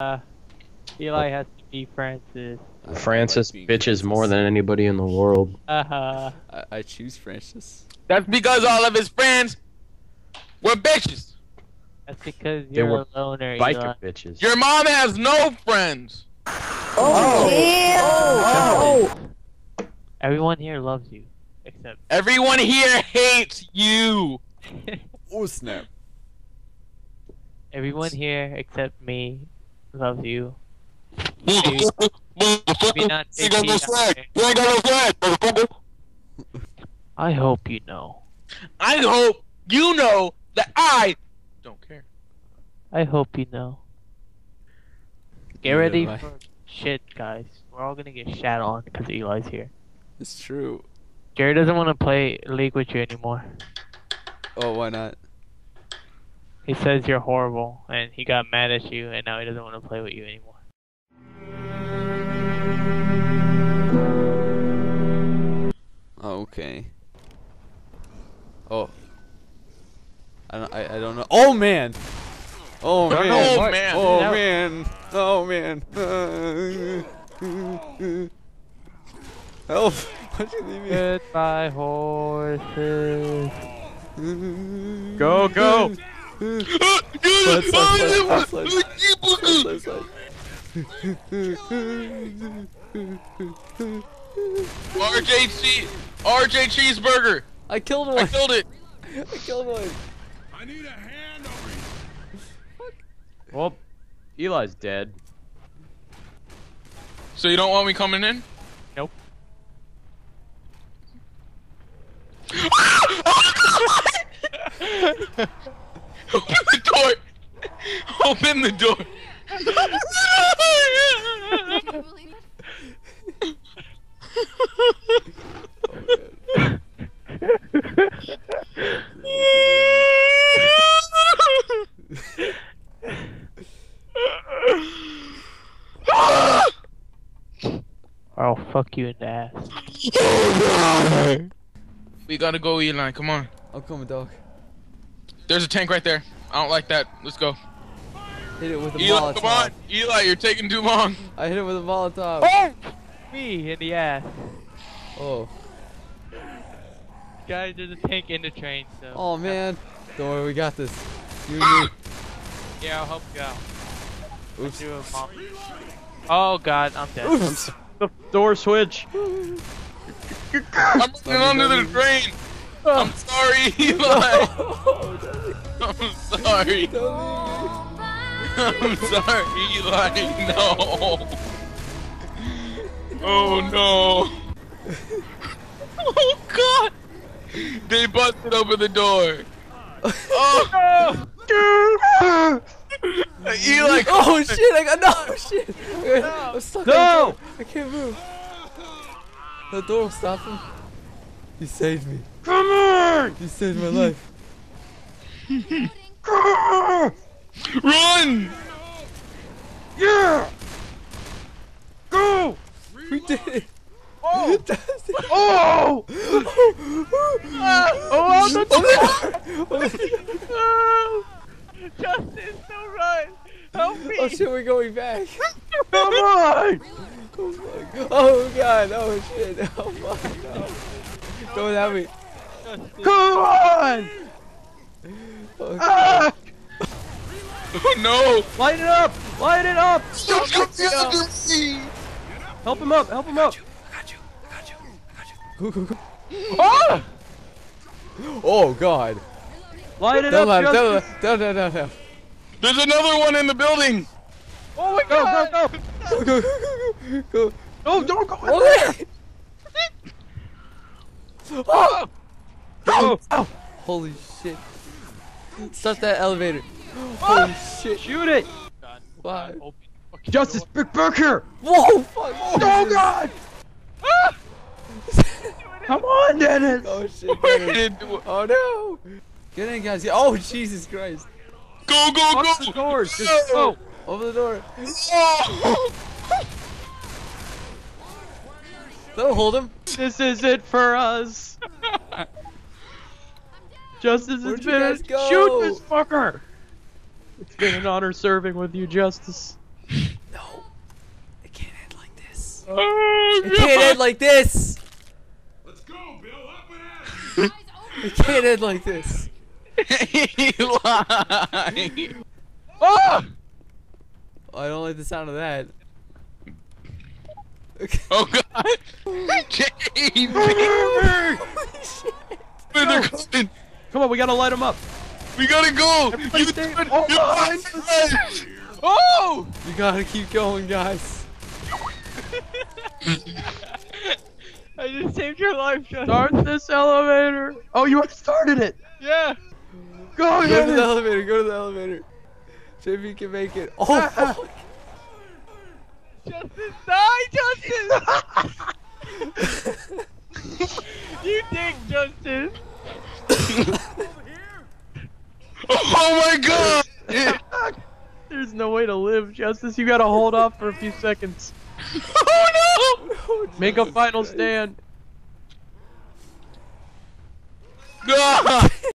Uh, Eli has to be Francis. Francis like being bitches more than anybody in the world. Uh-huh. I, I choose Francis. That's because all of his friends were bitches. That's because you're were a loner, Biker Eli. bitches. Your mom has no friends. Oh yeah. Oh. Everyone here loves you, except Everyone here hates you. Oh snap! everyone here except me loves you. Maybe Maybe not You got no JP, swag. You ain't got no swag, motherfucker. I hope you know. I hope you know that I don't care. I hope you know. Get Yeah, ready bye. for shit, guys. We're all gonna get shat on because Eli's here. It's true. Jerry doesn't want to play League with you anymore. Oh, why not? He says you're horrible, and he got mad at you, and now he doesn't want to play with you anymore. Oh, okay. Oh. I don't. I, I don't know. Oh man. Oh Oh, man. man. Oh man. Oh man. Oh, Help! Why'd you leave me? Goodbye, horses. Go, go! Slide, slide, slide. RJC, RJ Cheeseburger. I killed him! I one. killed it. I killed one. I need a hand over here. Well, Eli's dead. So you don't want me coming in? Nope. Open the door. Open the door. I'll fuck you in the ass. we gotta go, Eli. Come on. I'm coming, dog. There's a tank right there. I don't like that. Let's go. Hit it with a Eli, Molotov. come on. Eli, you're taking too long. I hit it with a Molotov. Oh! Me in the ass. Oh. Guys, there's a tank in the train, so. Oh man. Don't worry, we got this. You ah! and me. Yeah, I'll help you out. Oops. Do a mom. Oh god, I'm dead. Oops. The door switch. I'm running under the drain. I'm sorry, Eli. I'm sorry. I'm sorry, Eli. No. Oh no. Oh god. They busted open the door. Oh no. Eli, Oh shit! I got no shit. I'm stuck. No! on the door. I can't move. The door will stop him. You saved me. Come on! You saved my life. run. Yeah! Go! We did it. Oh! Oh! oh, Oh, oh, Justin, no run! Help me! oh shit! We're going back. Come on! Oh, fuck. oh god! Oh shit! Oh fuck! No. Don't have me. Come on! Oh, Ah! Oh no. Light it up! Light it up! Don't come after me. Help him up! Help him up! Go, go, go. Ah! Oh god! Light it Don't up! let him. Don't Justin. let him. Don't, don't, don't, There's another one in the building. Oh my god! Go, go, Go, go, go, go, go. No, don't go in Oh, there! wait. Oh! Oh, Holy shit. Start that elevator. Holy shit. shoot it! Why? Justus McBurker! Whoa, fuck. Oh god! Ah! Come on, Dennis! Oh shit. Dennis. Oh no. Get in, guys. Oh, Jesus Christ. Go go Fuck the go. Just go! Open the door. Oh. That'll hold him. This is it for us! Justus, Where'd it's you been guys a- go? shoot this fucker! It's been an honor serving with you, Justus. No. It can't end like this. Oh, It can't end like this. Let's go, Bill. Up and at it. It can't end like this. Eli. Oh! Oh, I don't like the sound of that. Oh god! JB! Holy They're shit. Coming! Come on, we gotta light him up. We gotta go! Everybody You stay- do! Oh, You behind got it! Oh! You gotta keep going, guys. I just saved your life, Justin. Start this elevator. Oh, you already started it. Yeah. Go, Go to the elevator. Go to the elevator. See if you can make it. Oh, fuck. Justin, die, Justin! you dick, Justin. Oh my god! There's no way to live, Justus. You gotta hold off for a few seconds. oh no! Make a final stand. no! Ah!